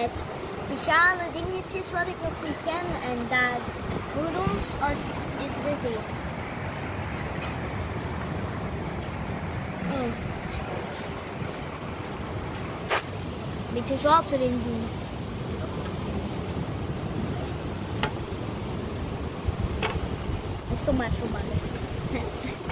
met speciale dingetjes wat ik nog niet ken. En daar voor ons als, is de zee. Oh. Beetje zout erin doen. Is tomaat.